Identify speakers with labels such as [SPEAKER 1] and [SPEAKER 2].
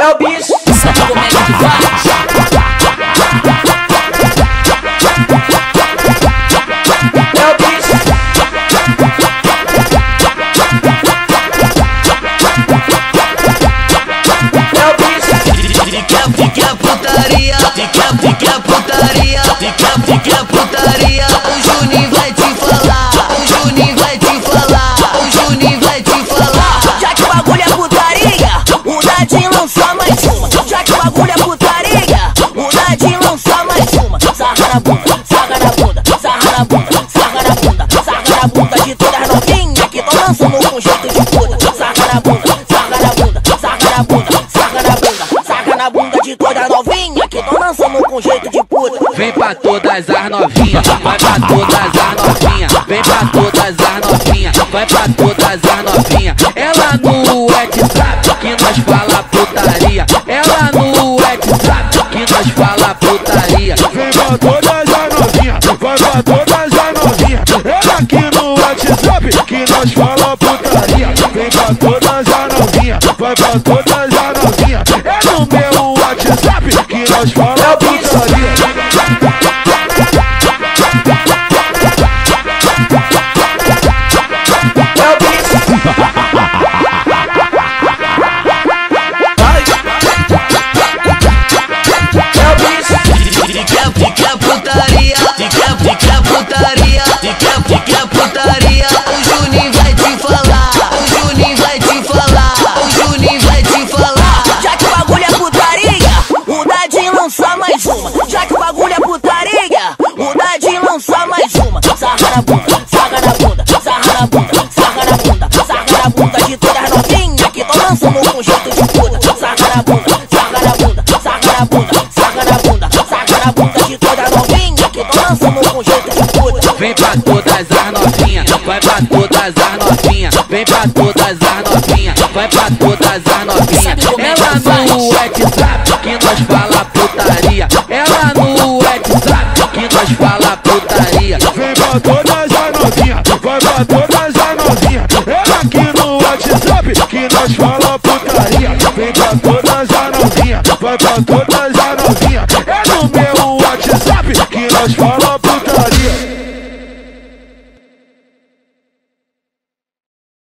[SPEAKER 1] é o bicho. Como é que faz? É o bicho. Putaria, fica, fica putaria, fica, fica putaria.
[SPEAKER 2] saca na bunda, saca na bunda, saca na bunda, saca na bunda de todas as novinhas que tão dançando com jeito de puta. saca na bunda, saca na bunda, saca na bunda, saca na bunda, de todas as novinhas que tão dançando com jeito de puta.
[SPEAKER 3] Vem pra todas as novinhas, vai pra todas as novinhas, vem pra todas as novinhas, vai pra todas as novinhas. Ela não
[SPEAKER 4] pra todas as novinhas. Ela aqui no WhatsApp que nós fala putaria. Vem pra todas as novinhas, vai pra todas as novinhas. É no meu WhatsApp que nós fala putaria.
[SPEAKER 2] Já que o bagulho é putaria, o Dadinho lança mais uma. Sarra na bunda, sarra na bunda, sarra na bunda, sarra na bunda, sarra na bunda de todas novinhas que tão dançando com jeito de puta. Sarra na bunda, sarra na bunda, sarra na bunda, sarra na bunda, sarra na bunda de todas novinhas que tão dançando com jeito de puta.
[SPEAKER 3] Vem pra todas as novinhas, vai pra todas as novinhas, vem pra todas as novinhas, vai pra todas as novinhas. Ela no WhatsApp que nós fala Que nós fala putaria.
[SPEAKER 4] Vem pra todas as novinhas, vai todas as novinhas. Ela aqui no WhatsApp que nós fala putaria. Vem pra todas as novinhas, vai pra todas